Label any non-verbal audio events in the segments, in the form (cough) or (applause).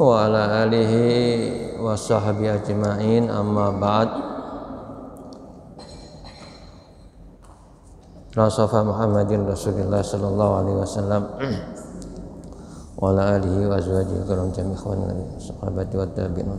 وعلى آله وصحبه أجمعين. أما بعد رصف محمد رسول الله صلى الله عليه وسلم وعلى آله وأزواجه كرم جميع إخواننا الصحابة والتابعين.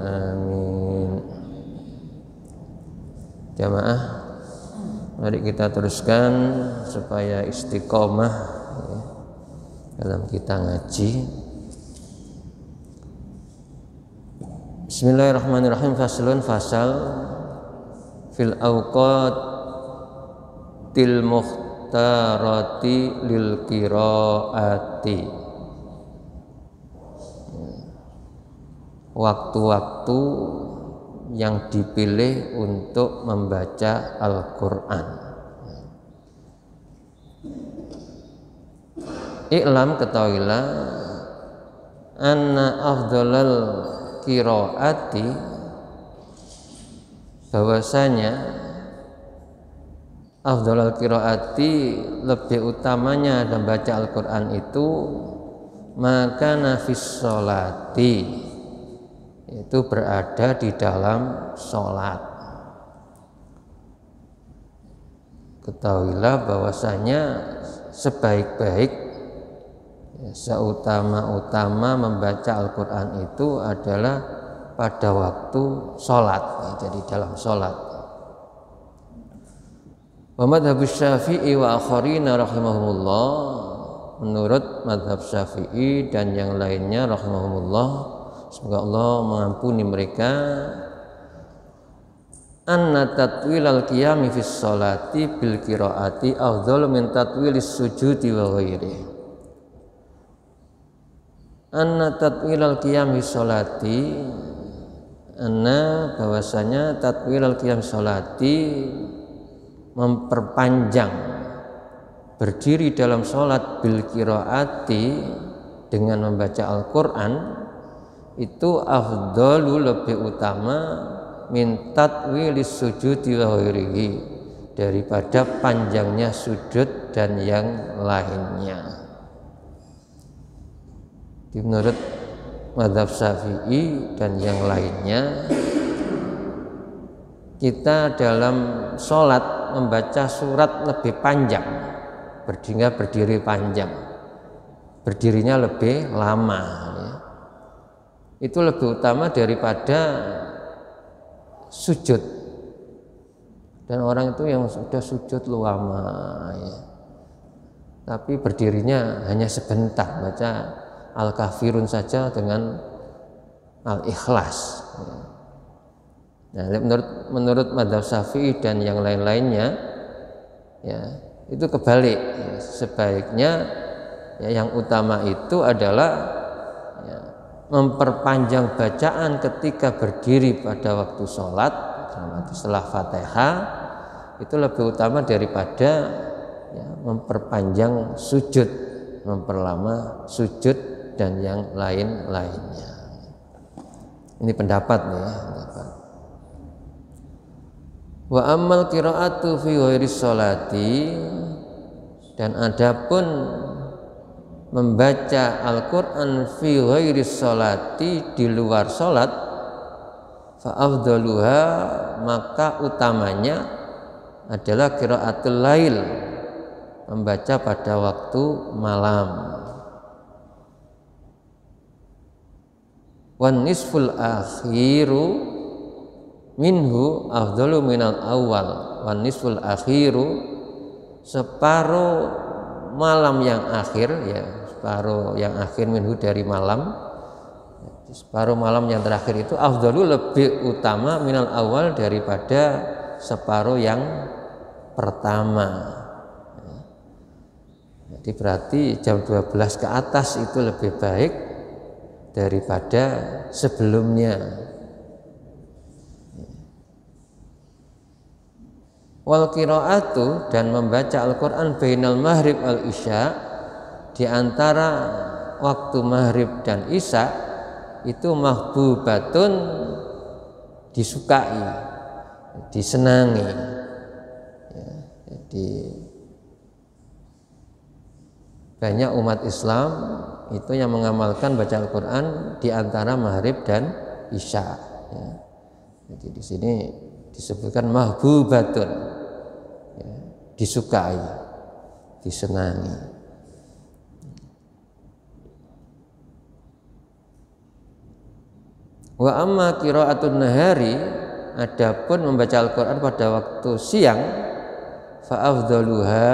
Jamaah mari kita teruskan supaya istiqomah ya, dalam kita ngaji. Bismillahirrahmanirrahim. Faslun fasal. Fil awqat til muhtarati lil qiraati. Waktu-waktu yang dipilih untuk membaca Al-Quran. Iklam ketahuilah anna afdalal kiroati bahwasanya afdalal kiroati lebih utamanya dalam baca Al-Quran itu maka nafis solati itu berada di dalam sholat. Ketahuilah bahwasanya sebaik-baik ya, seutama-utama membaca Al-Quran itu adalah pada waktu sholat, ya, jadi dalam sholat. Wa madhab syafi'i wa akharina rahimahumullah menurut madhab syafi'i dan yang lainnya rahimahumullah Semoga Allah mengampuni mereka. Anna tatwil al qiyami fi sholati bil qiraati afdhalu min tatwil sujudi wa ghairi anna tatwil al qiyami sholati anna bahwasanya tatwil al qiyam sholati memperpanjang berdiri dalam sholat bil qiraati dengan membaca Al-Quran itu afdalu lebih utama min tatwilis sujudi wa daripada panjangnya sujud dan yang lainnya. Menurut madhab syafi'i dan yang lainnya kita dalam sholat membaca surat lebih panjang berdiri berdiri panjang berdirinya lebih lama itu lebih utama daripada sujud. Dan orang itu yang sudah sujud lama ya. tapi berdirinya hanya sebentar baca al-kafirun saja dengan al-ikhlas nah menurut menurut madhab syafi'i dan yang lain-lainnya ya itu kebalik sebaiknya ya, yang utama itu adalah memperpanjang bacaan ketika berdiri pada waktu sholat setelah fatihah itu lebih utama daripada ya, memperpanjang sujud memperlama sujud dan yang lain-lainnya. Ini pendapat nih ya. Wa amal qiraatu fi ghairi sholati dan adapun membaca Al-Qur'an fi ghairi sholati di luar salat fa afdaluha maka utamanya adalah qiraatul lail membaca pada waktu malam. Wan nisful akhiru minhu afdalu minal awal. Wan nisful akhiru separuh malam yang akhir ya separuh yang akhir minhu dari malam separuh malam yang terakhir itu afdalu lebih utama minal awal daripada separuh yang pertama jadi berarti jam 12 ke atas itu lebih baik daripada sebelumnya. Wal qiraatu dan membaca Al-Qur'an bainal maghrib al isya di antara waktu maghrib dan isya itu mahbubatun disukai, disenangi. Ya, jadi banyak umat Islam itu yang mengamalkan baca Al-Quran di antara maghrib dan isya. Ya. Jadi di sini disebutkan mahbubatun, ya, disukai, disenangi. Wa amma qiraatun nahari adapun membaca Al-Qur'an pada waktu siang fa afdaluha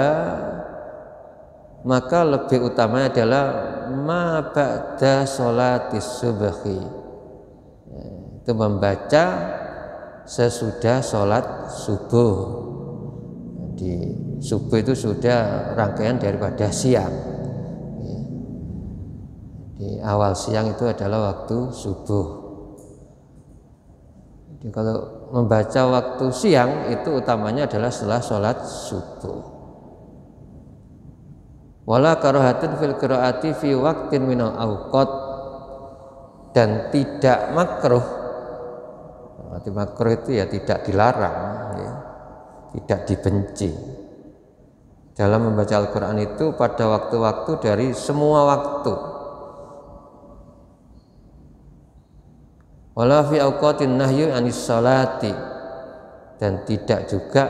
maka lebih utamanya adalah ma ba'da sholatis subhi. Itu membaca sesudah sholat subuh. Di subuh itu sudah rangkaian daripada siang. Di awal siang itu adalah waktu subuh jadi kalau membaca waktu siang itu utamanya adalah setelah sholat subuh. Wala karahatin fil qiraati fi waqtin minal awqat. Dan tidak makruh. Arti makruh itu ya tidak dilarang ya. tidak dibenci. Dalam membaca Al-Quran itu pada waktu-waktu dari semua waktu wala fi awqatin nahyu anis salati. Dan tidak juga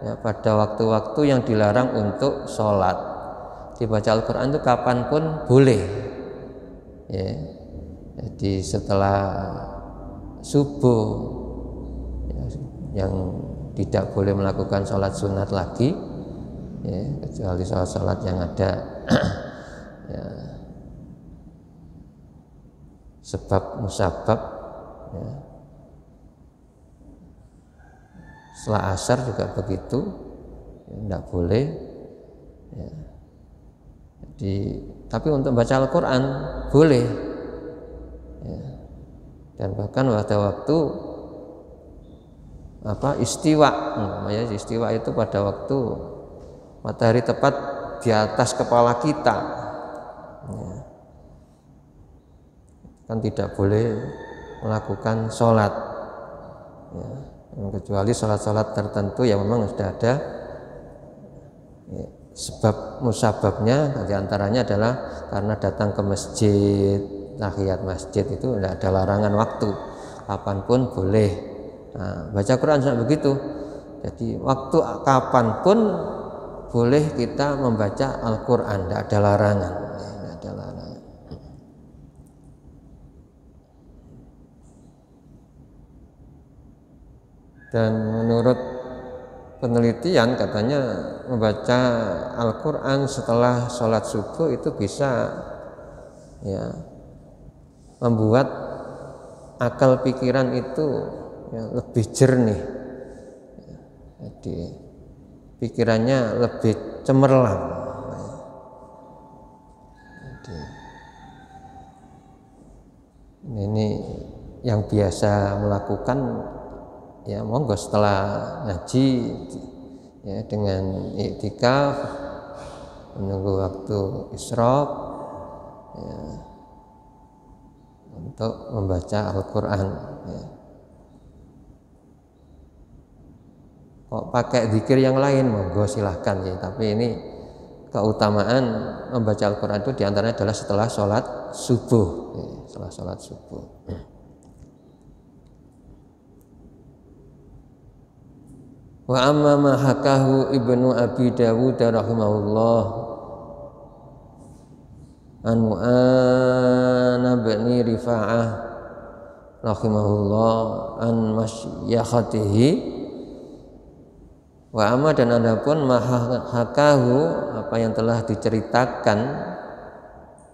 ya, pada waktu-waktu yang dilarang untuk sholat. Dibaca Al-Quran itu kapan pun boleh. Ya jadi setelah subuh ya, yang tidak boleh melakukan sholat sunat lagi ya, kecuali sholat-sholat yang ada. (clears throat) Ya, sebab musabab ya. setelah asar juga begitu ya, tidak boleh ya. Jadi, tapi untuk baca Al-Quran boleh. Ya. Dan bahkan pada waktu apa istiwa, namanya istiwa itu pada waktu matahari tepat di atas kepala kita. Ya. Kan tidak boleh melakukan sholat. Ya. Kecuali sholat-sholat tertentu yang memang sudah ada ya sebab musababnya di antaranya adalah karena datang ke masjid tahiyat masjid itu tidak ada larangan waktu kapan pun boleh nah, baca Quran sampai begitu jadi waktu kapan pun boleh kita membaca Al-Quran tidak ada larangan tidak ada larangan dan menurut penelitian katanya membaca Al-Quran setelah sholat subuh itu bisa ya membuat akal pikiran itu ya, lebih jernih. Jadi pikirannya lebih cemerlang. Jadi, ini yang biasa melakukan ya monggo setelah ngaji ya dengan iktikaf menunggu waktu isyraq ya, untuk membaca Al-Quran ya. kok pakai zikir yang lain? Monggo silahkan ya. Tapi ini keutamaan membaca Al-Quran itu di antaranya adalah setelah sholat subuh ya, setelah sholat subuh wa amma ma hakahu ibnu abi dawud rahimahullah. An mu'ana bin rifa'ah rahimahullah an masyakhatihi Wa amma dan adapun mahakahu apa yang telah diceritakan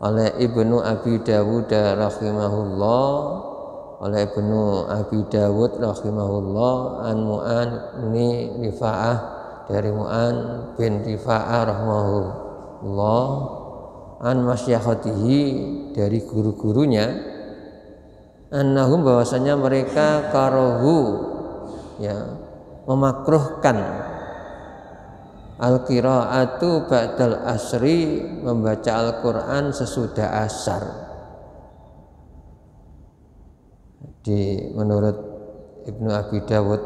oleh Ibnu Abi Dawud rahimahullah oleh Ibnu Abi Dawud rahimahullah an Mu'an ini Rifa'ah dari Mu'an bin Rifa'ah rahimahullah an masyakhatihi dari guru-gurunya annahum bahwasanya mereka karohu ya memakruhkan al-qiraatu ba'dal asri membaca Al-Qur'an sesudah asar. Di menurut Ibnu Abi Dawud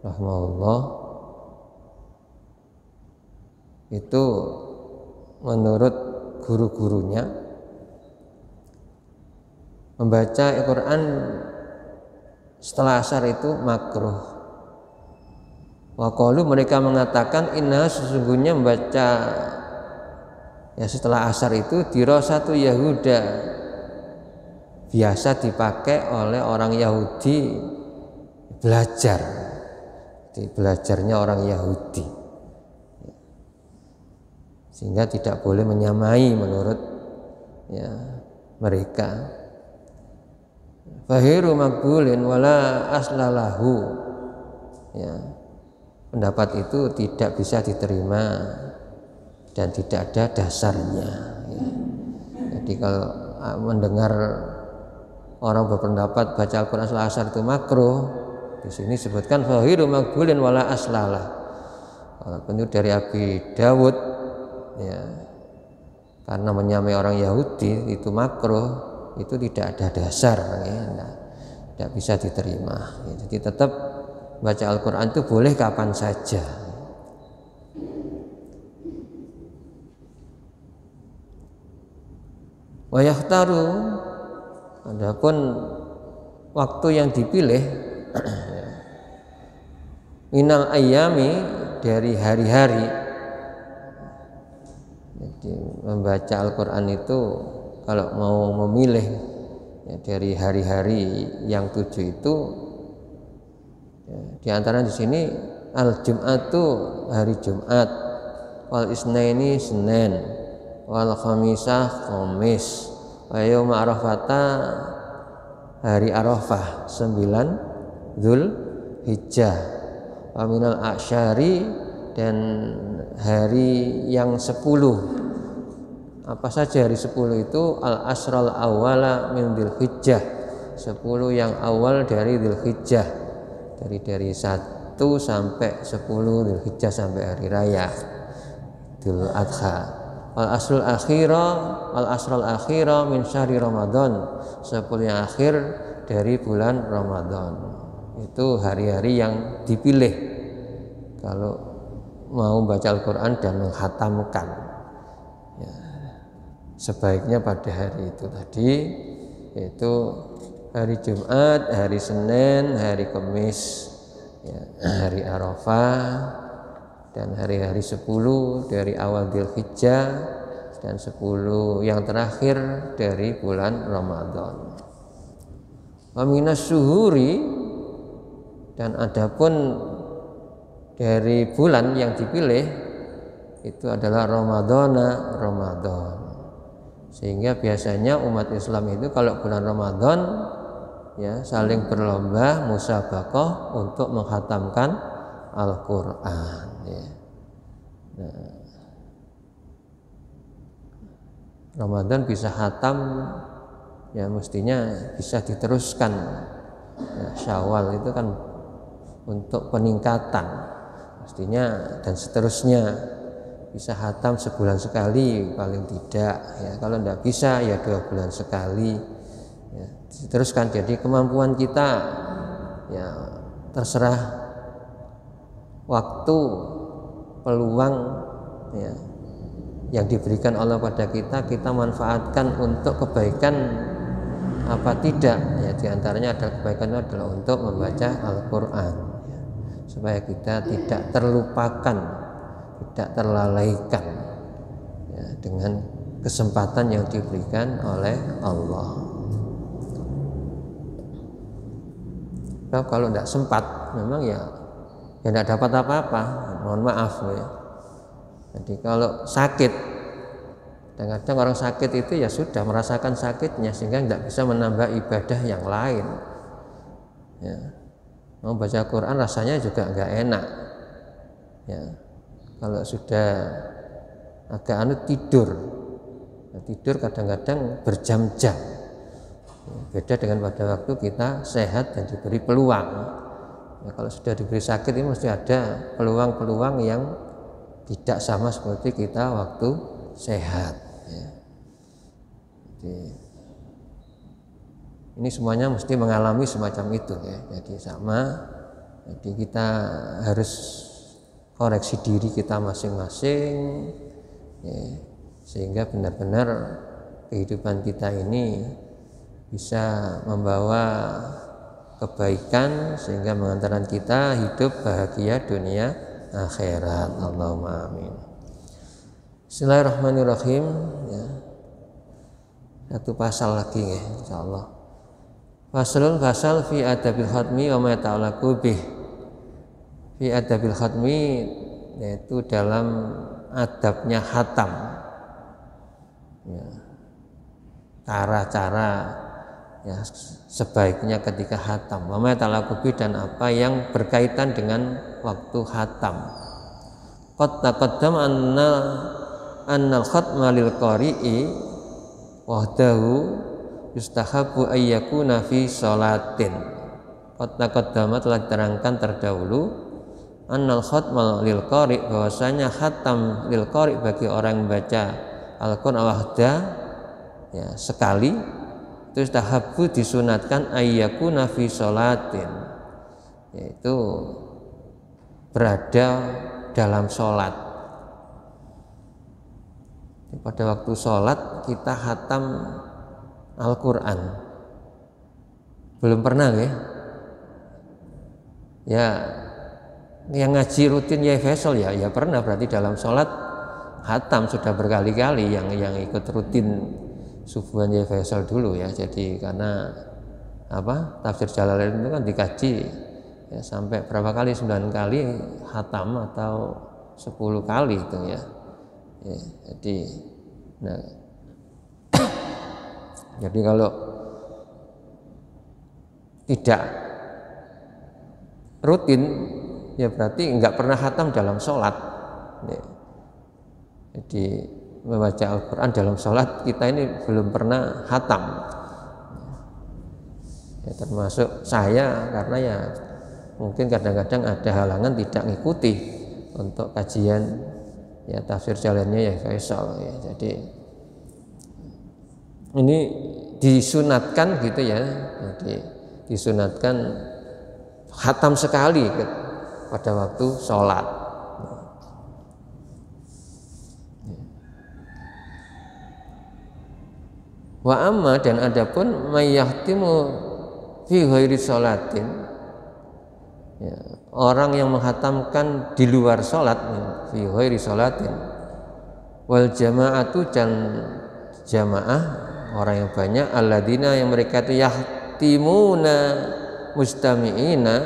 rahimahullah itu menurut guru-gurunya membaca Al-Qur'an setelah asar itu makruh. Wakalu mereka mengatakan inna sesungguhnya membaca ya setelah asar itu satu Yahuda biasa dipakai oleh orang Yahudi belajar di belajarnya orang Yahudi sehingga tidak boleh menyamai menurut ya mereka fahiru makbulin wala aslalahu ya pendapat itu tidak bisa diterima dan tidak ada dasarnya. Ya. Jadi kalau ah, mendengar orang berpendapat baca Al-Quran setelah asar itu makro, di sini sebutkan fahiru makbulin wala aslalah. Walaupun itu dari Abi Dawud, ya, karena menyamai orang Yahudi itu makro, itu tidak ada dasar, ya, nah, tidak bisa diterima. Ya, jadi tetap baca Al-Quran itu boleh kapan saja taru adapun waktu yang dipilih (clears throat) minal ayami dari hari-hari. Jadi membaca Al-Quran itu kalau mau memilih ya, dari hari-hari yang tujuh itu Ya, di antara di sini al Jum'atu hari Jumat, wal Isnaini Senin, wal Khamisah Khamis, wa yaum Arafata hari Arafah 9 Dzul Hijjah, wa minal Asyari dan hari yang 10 apa saja hari 10 itu? Al asral awala min dzul hijjah. 10 yang awal dari dzul hijjah. Dari dari satu sampai sepuluh Dzulhijjah sampai hari raya. Idul Adha al asrul akhira al asrul akhira min syahri Ramadan. Sepuluh yang akhir dari bulan Ramadan. Itu hari-hari yang dipilih. Kalau mau baca Al-Quran dan menghatamkan. Ya, sebaiknya pada hari itu tadi yaitu hari Jumat, hari Senin, hari Kamis, ya, hari Arafah dan hari-hari 10 dari awal Dzulhijjah dan 10 yang terakhir dari bulan Ramadan. Waminas suhuri dan adapun dari bulan yang dipilih itu adalah Ramadana Ramadan. Sehingga biasanya umat Islam itu kalau bulan Ramadan ya saling berlomba musabakoh untuk menghatamkan Al-Quran ya. nah, Ramadan bisa hatam ya mestinya bisa diteruskan. Ya, Syawal itu kan untuk peningkatan mestinya dan seterusnya. Bisa hatam sebulan sekali paling tidak ya. Kalau tidak bisa ya dua bulan sekali ya, diteruskan jadi kemampuan kita ya terserah waktu peluang ya yang diberikan Allah pada kita kita manfaatkan untuk kebaikan apa tidak ya di antaranya adalah kebaikan adalah untuk membaca Al-Quran ya, supaya kita tidak terlupakan tidak terlalaikan ya, dengan kesempatan yang diberikan oleh Allah. Kalau tidak sempat, memang ya ya tidak dapat apa-apa. Mohon maaf ya. Jadi kalau sakit, kadang-kadang orang sakit itu ya sudah merasakan sakitnya sehingga tidak bisa menambah ibadah yang lain. Ya. Mau baca Quran rasanya juga nggak enak. Ya. Kalau sudah agak anu tidur, Nah, tidur kadang-kadang berjam-jam beda dengan pada waktu kita sehat dan diberi peluang ya, kalau sudah diberi sakit ini mesti ada peluang-peluang yang tidak sama seperti kita waktu sehat ya. Jadi, ini semuanya mesti mengalami semacam itu ya jadi sama jadi kita harus koreksi diri kita masing-masing ya sehingga benar-benar kehidupan kita ini bisa membawa kebaikan sehingga mengantarkan kita hidup bahagia dunia akhirat. Allahumma amin. Bismillahirrahmanirrahim ya. satu pasal lagi ya insyaallah. Faslun fasal fi adabil khatmi wa ma ta'alaku bih. Fi adabil khatmi yaitu dalam adabnya hatam ya, cara-cara ya sebaiknya ketika hatam talakubi dan apa yang berkaitan dengan waktu hatam qad taqaddam anna anna al-khatma lil qari'i wahdahu yustahabu ayyakuna fi salatin qad taqaddama telah diterangkan terdahulu annal khatma lil qari bahwasanya hatam lil qari bagi orang membaca Al-Quran wahda ya, sekali terus tahabu disunatkan ayyaku nafi sholatin. Yaitu berada dalam sholat. Pada waktu sholat kita hatam Al-Quran. Belum pernah ya? Ya yang ngaji rutin ya vessel ya ya pernah. Berarti dalam sholat hatam sudah berkali-kali yang yang ikut rutin subuhan Faisal dulu ya jadi karena apa tafsir Jalalain itu kan dikaji ya, sampai berapa kali sembilan kali hatam atau sepuluh kali itu ya, ya jadi nah (coughs) jadi kalau tidak rutin ya berarti nggak pernah hatam dalam sholat ya. Jadi membaca Al-Quran dalam sholat kita ini belum pernah hatam. Ya, termasuk saya karena ya mungkin kadang-kadang ada halangan tidak mengikuti untuk kajian ya tafsir jalannya ya Faisal ya. Jadi ini disunatkan gitu ya. Jadi disunatkan hatam sekali pada waktu sholat Wa amma dan adapun mayyahtimu fi ghairi salatin ya, orang yang menghatamkan di luar salat fi ghairi salatin wal jama'atu dan jamaah orang yang banyak alladzina yang mereka itu yahtimuna mustami'ina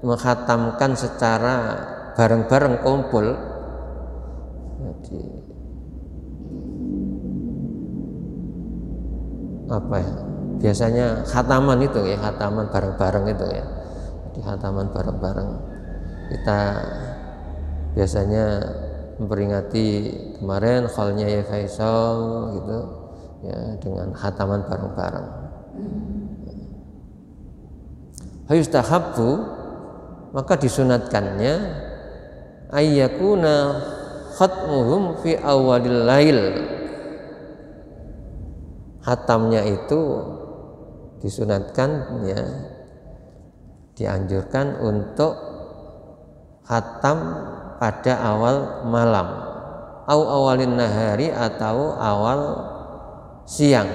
menghatamkan secara bareng-bareng kumpul. Jadi apa ya biasanya khataman itu ya khataman bareng-bareng itu ya. Di khataman bareng-bareng. Kita biasanya memperingati kemarin khalnya ya Faisal gitu ya dengan khataman bareng-bareng. Hayustahabbu maka disunatkannya ayyakuna khatmuhum fi awalil lail hatamnya itu disunatkan ya dianjurkan untuk khatam pada awal malam. Au awalin nahari atau awal siang.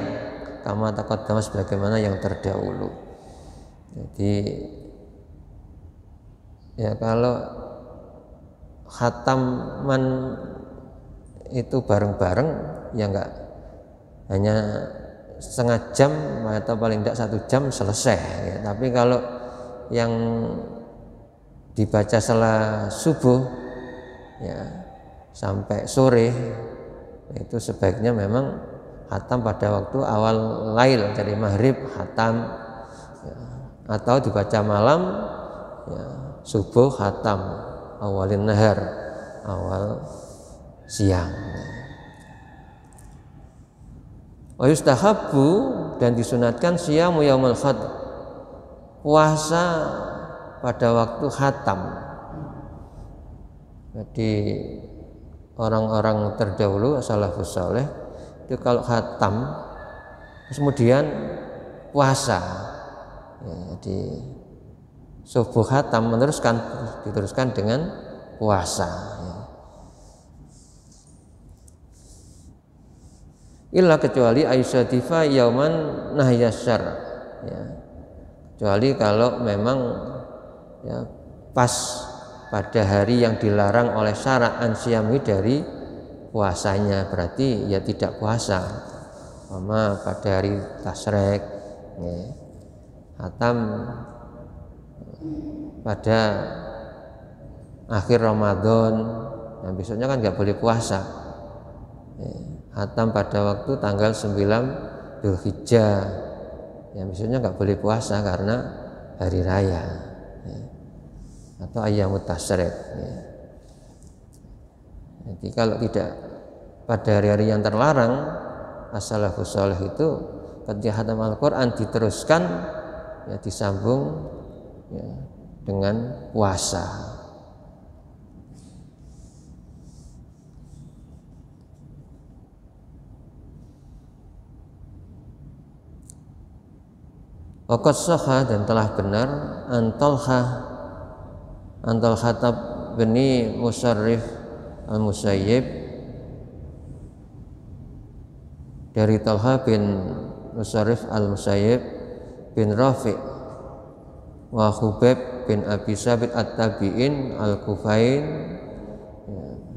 Kama taqaddama sebagaimana yang terdahulu. Jadi ya kalau khataman itu bareng-bareng ya enggak hanya setengah jam atau paling tidak satu jam selesai ya. tapi kalau yang dibaca setelah subuh ya sampai sore itu sebaiknya memang hatam pada waktu awal lail dari maghrib hatam ya, atau dibaca malam ya, subuh hatam awalin nahar awal siang wa dan disunatkan siyamu yaumul khat puasa pada waktu hatam jadi orang-orang terdahulu salafus saleh itu kalau hatam kemudian puasa. Ya, jadi subuh hatam meneruskan diteruskan dengan puasa ya. Illa kecuali aisyatifa yauman nahyasyar ya. kecuali kalau memang ya, pas pada hari yang dilarang oleh syarat ansiami dari puasanya berarti ya tidak puasa sama pada hari tasrek ya. hatam pada akhir Ramadan nah besoknya kan nggak boleh puasa ya. Hatam pada waktu tanggal 9 Dzulhijjah ya besoknya nggak boleh puasa karena hari raya ya. atau ayam tasrek ya. jadi kalau tidak pada hari-hari yang terlarang as-salafus itu ketika hatam Al-Quran diteruskan ya disambung ya, dengan puasa. Wakat soha dan telah benar antolha antol khatab beni musarrif al musayyib dari Talha bin Musarrif al Musayyib bin Rafi wa Khubaib bin Abi Sabit At-Tabi'in Al-Kufain.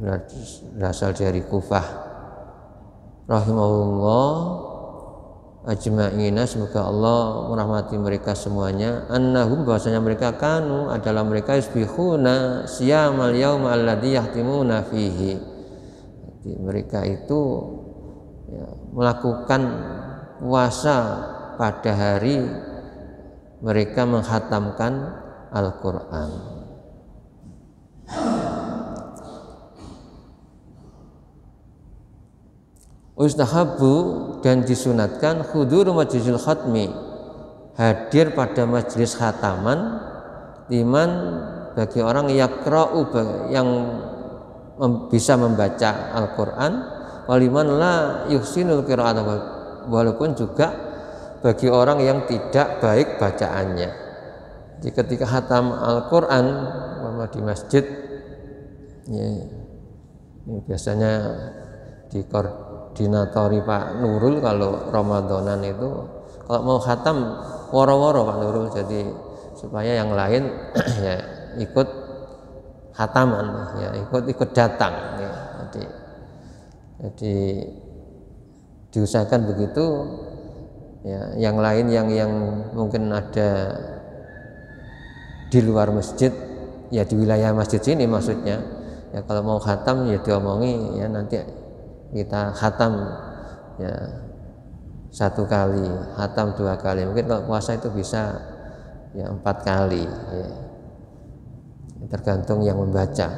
Ya, berasal dari Kufah. Rahimahullah ajma'ina semoga Allah merahmati mereka semuanya annahum bahwasanya mereka kanu adalah mereka yusbihuna siyamal yauma alladhi yahtimuna fihi Jadi mereka itu ya, melakukan puasa pada hari mereka menghatamkan Al-Quran. Ustahabu dan disunatkan hudur majlisul khatmi hadir pada majlis khataman liman bagi orang yakra'u yang bisa membaca Al-Quran waliman la yuhsinul qira'at walaupun juga bagi orang yang tidak baik bacaannya. Jadi ketika hatam Al-Quran di masjid, ya, ini biasanya di koordinatori Pak Nurul kalau Ramadanan itu kalau mau hatam woro-woro Pak Nurul. Jadi supaya yang lain (clears throat) ya ikut hataman ya ikut ikut datang. Ya. jadi jadi diusahakan begitu. Ya yang lain yang yang mungkin ada di luar masjid ya di wilayah masjid sini maksudnya. Ya kalau mau khatam ya diomongi ya nanti kita khatam ya satu kali khatam dua kali mungkin kalau puasa itu bisa ya empat kali ya. tergantung yang membaca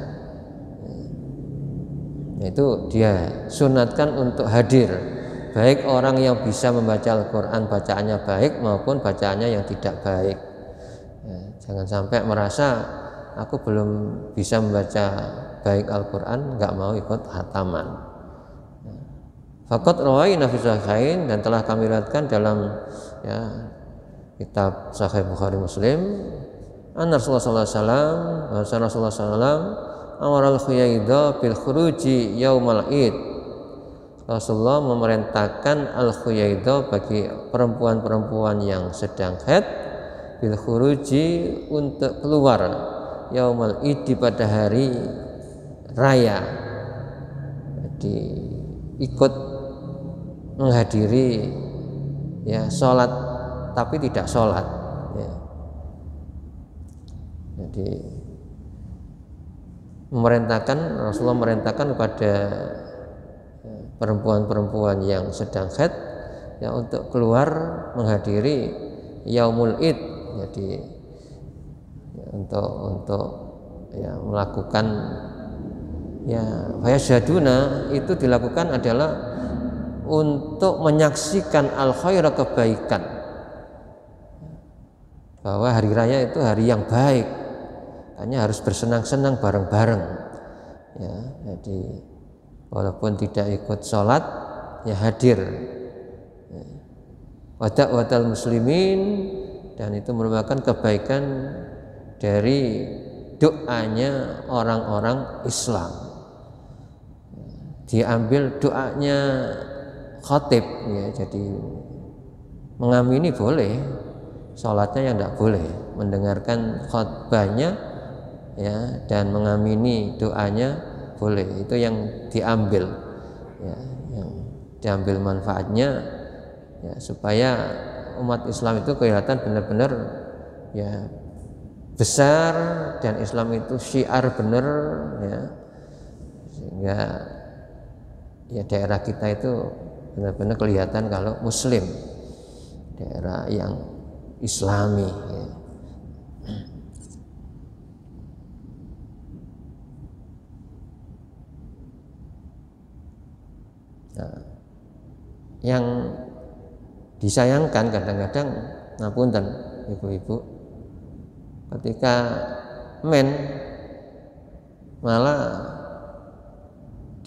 ya. itu dia sunatkan untuk hadir baik orang yang bisa membaca Al-Quran bacaannya baik maupun bacaannya yang tidak baik ya, jangan sampai merasa aku belum bisa membaca baik Al-Quran nggak mau ikut hataman. Fakat rawai nafisahain dan telah kami lihatkan dalam ya, kitab Sahih Bukhari Muslim an Rasulullah sallallahu alaihi wasallam Rasulullah sallallahu amara al-khuyaidah bil khuruji yaumal id. Rasulullah memerintahkan al khuyaidah bagi perempuan-perempuan yang sedang haid bil khuruji untuk keluar yaumal id pada hari raya. Jadi ikut menghadiri ya sholat tapi tidak sholat ya. jadi memerintahkan Rasulullah memerintahkan kepada ya, perempuan-perempuan yang sedang haid ya untuk keluar menghadiri yaumul id jadi ya, untuk untuk ya melakukan ya fayasyaduna itu dilakukan adalah untuk menyaksikan al khaira kebaikan. Bahwa hari raya itu hari yang baik. Hanya harus bersenang-senang bareng-bareng. Ya jadi walaupun tidak ikut sholat ya hadir. Ya. wadal muslimin dan itu merupakan kebaikan dari doanya orang-orang Islam. Diambil doanya khotib ya jadi mengamini boleh sholatnya yang tidak boleh mendengarkan khotbahnya ya dan mengamini doanya boleh itu yang diambil ya yang diambil manfaatnya ya supaya umat Islam itu kelihatan benar-benar ya besar dan Islam itu syiar benar ya sehingga ya daerah kita itu benar-benar kelihatan kalau muslim daerah yang islami ya. Nah, yang disayangkan kadang-kadang ngapunten ibu-ibu ketika men malah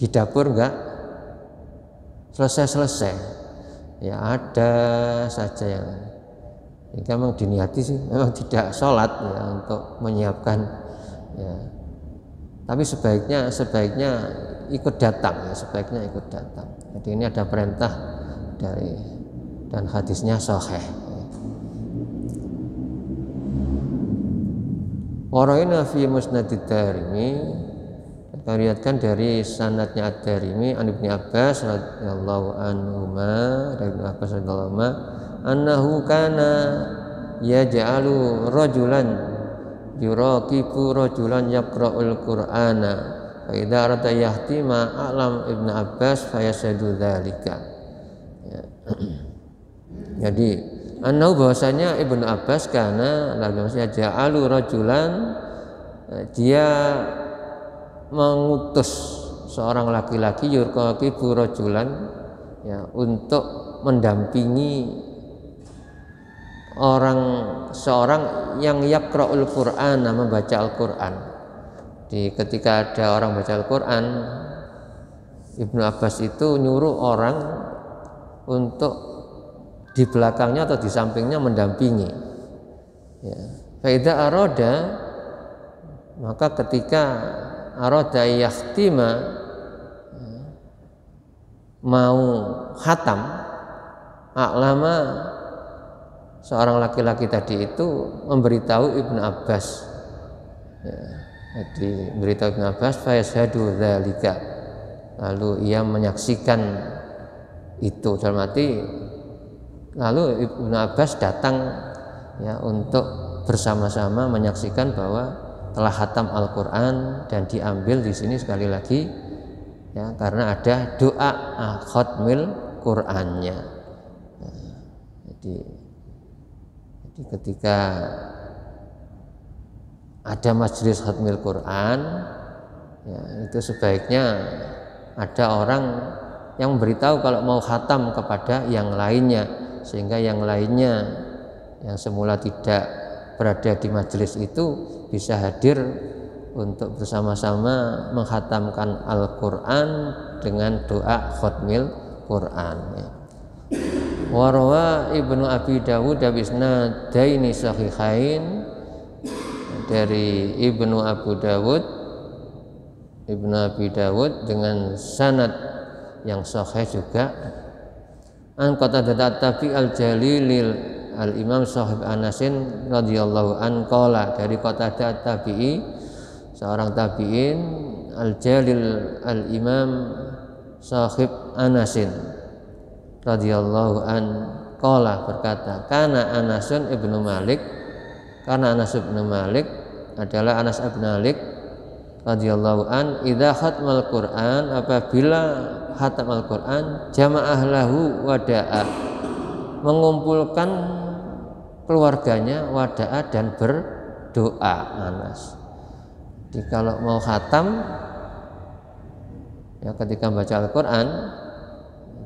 di dapur enggak selesai-selesai. Ya ada saja yang ini memang diniati sih. Memang tidak sholat ya untuk menyiapkan ya. Tapi sebaiknya sebaiknya ikut datang ya sebaiknya ikut datang. Jadi ini ada perintah dari dan hadisnya sahih. Waraina fi musnadid darimi meriwayatkan dari sanadnya Ad-Darimi an Ibnu Abbas radhiyallahu anhu dari Ibnu Abbas radhiyallahu anhu annahu kana yaj'alu rajulan yuraqibu rajulan yaqra'ul qur'ana fa idza arada yahtima alam Ibnu Abbas fayasadu dzalika ya. (clears throat) jadi annahu bahwasanya Ibnu Abbas karena lalu ja'alu rajulan dia mengutus seorang laki-laki yurqaqi burajulan ya untuk mendampingi orang seorang yang yaqra'ul Qur'an membaca Al-Qur'an. Di ketika ada orang baca Al-Qur'an Ibnu Abbas itu nyuruh orang untuk di belakangnya atau di sampingnya mendampingi. Ya. Faida aroda maka ketika arada yahtima mau hatam aklama seorang laki-laki tadi itu memberitahu Ibnu Abbas. Ya, jadi memberitahu Ibnu Abbas fayashadu dzalika. Lalu ia menyaksikan itu dalam arti lalu Ibnu Abbas datang ya untuk bersama-sama menyaksikan bahwa telah hatam Al-Quran dan diambil di sini sekali lagi ya karena ada doa khotmil Qurannya. Jadi jadi ketika ada majelis khotmil Quran ya, itu sebaiknya ada orang yang memberitahu kalau mau khatam kepada yang lainnya sehingga yang lainnya yang semula tidak berada di majelis itu bisa hadir untuk bersama-sama menghatamkan Al-Quran dengan doa khutmil Quran. Warwa Ibnu Abi Dawud dabisna daini sahihain dari Ibnu Abu Dawud Ibnu Abi Dawud dengan sanad yang sahih juga an kota tabi al jalilil al imam sahib anasin radhiyallahu an dari kota tabi'i seorang tabi'in al jalil al imam sahib anasin radhiyallahu an berkata karena Anasun ibnu Malik karena Anas ibnu Malik adalah Anas ibnu Malik radhiyallahu an idza khatmal Quran apabila khatam Al-Quran jamaah lahu wada'a mengumpulkan keluarganya wada'a dan berdoa Anas. Jadi kalau mau khatam ya ketika baca Al-Quran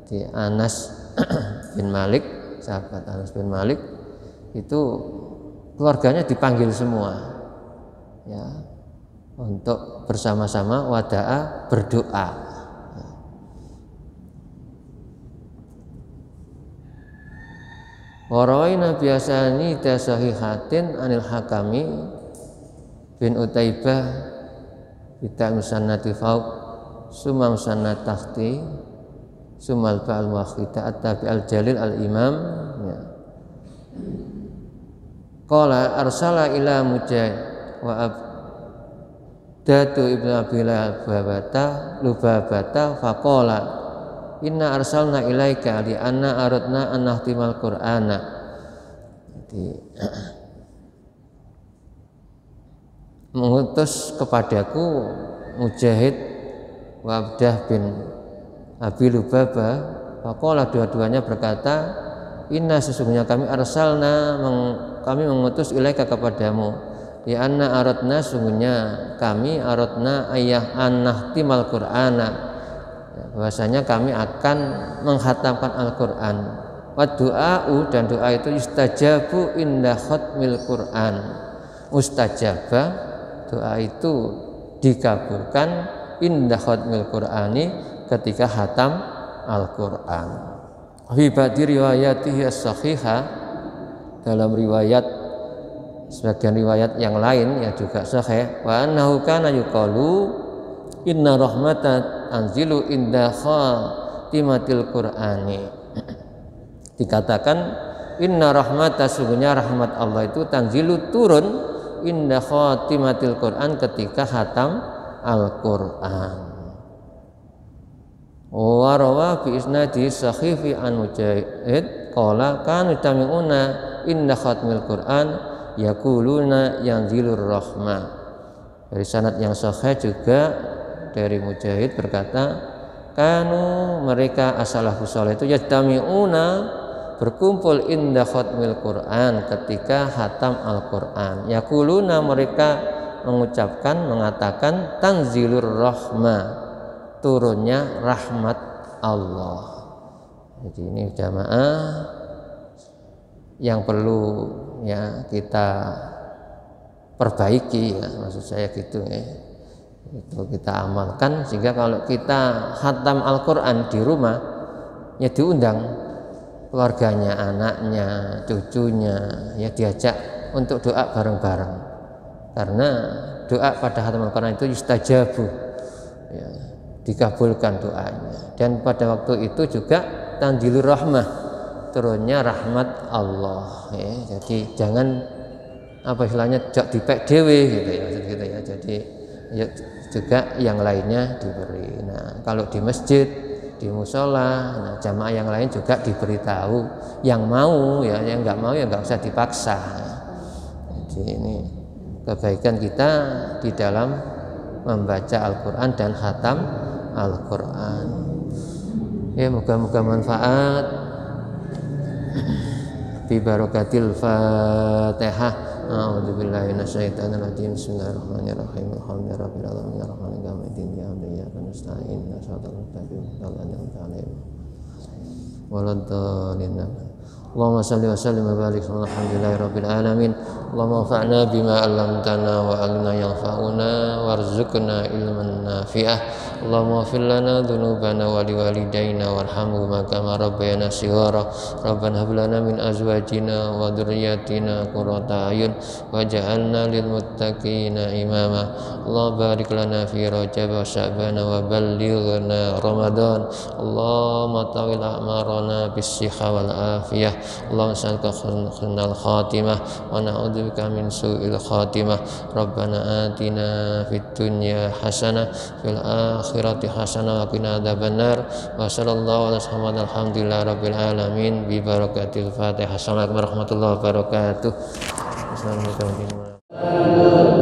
di Anas (clears throat) bin Malik sahabat Anas bin Malik itu keluarganya dipanggil semua ya untuk bersama-sama wada'a berdoa Warawaina biasani tasahihatin anil hakami bin Utaibah kita musannati fauq summa musannat tahti sumal ba'al muakhita at-tabi al-jalil al-imam ya. Qala arsala ila mujahid wa abdatu ibnu abi babata lubabata faqala inna arsalna ilaika li anna aradna an nahtimal qur'ana. Jadi (clears throat) mengutus kepadaku mujahid wa abdah bin Abi Lubaba Fakolah dua-duanya berkata Inna sesungguhnya kami arsalna meng, kami mengutus ilaika kepadamu. Di anna aratna sesungguhnya kami aratna ayah anah timal qur'ana. ya, bahwasanya kami akan menghatamkan Al-Qur'an wa du'a'u dan doa itu yustajabu indah khatmil Qur'an mustajabah doa itu dikabulkan indah khatmil Qur'ani ketika hatam Al-Quran. Hibadi riwayatihi as-sahihah dalam riwayat sebagian riwayat yang lain yang juga sahih wa annahu kana yuqalu inna rahmata anzilu inda khatimatil qur'ani. (clears throat) Dikatakan inna rahmata sungguhnya rahmat Allah itu tanzilu turun inda khatimatil qur'an ketika hatam Al-Qur'an. Wa rawa bi isnadi sahihi an mujahid qala kan tamiuna inna khatmil quran yaquluna yanzilur rahmah. Dari sanad yang sahih juga dari mujahid berkata kanu mereka asalafus saleh itu yajtamiuna berkumpul inda khatmil Quran ketika hatam Al-Quran yakuluna mereka mengucapkan mengatakan tanzilur rahmah turunnya rahmat Allah. Jadi ini jamaah yang perlu ya kita perbaiki ya maksud saya gitu ya itu kita amalkan sehingga kalau kita hatam Al-Quran di rumah ya diundang keluarganya, anaknya, cucunya ya diajak untuk doa bareng-bareng. Karena doa pada hatam Al-Quran itu yustajabu ya, dikabulkan doanya. Dan pada waktu itu juga tanzilur rahmah turunnya rahmat Allah ya. jadi jangan apa istilahnya jak dipek dewe gitu ya gitu ya. Jadi ya, juga yang lainnya diberi. Nah kalau di masjid di musola nah jamaah yang lain juga diberitahu. Yang mau ya yang nggak mau ya nggak usah dipaksa. Jadi ini kebaikan kita di dalam membaca Al-Quran dan hatam Al-Quran. Ya moga-moga manfaat Bismillahirrahmanirrahim. Salli wa sallim wa barik alhamdulillahi rabbil alamin. Allahumma anfa'na bima 'allamtana wa 'allimna yanfa'una warzuqna ilman nafi'ah اللهم اغفر لنا ذنوبنا ولوالدينا وارحمهما كما ربيانا صغارا ربنا هب لنا من أزواجنا وذرياتنا قرة أعين واجعلنا للمتقين إماما اللهم بارك لنا في رجب وشعبان وبلغنا رمضان اللهم طول أعمارنا بالصحة والعافية اللهم نسألك حسن الخاتمة ونعوذ بك من سوء الخاتمة ربنا آتنا في الدنيا حسنة في الآخرة حسنة وقنا عذاب النار وصلى الله على محمد الحمد لله رب العالمين ببركة الفاتحة السلام عليكم ورحمة الله وبركاته Assalamualaikum warahmatullahi wabarakatuh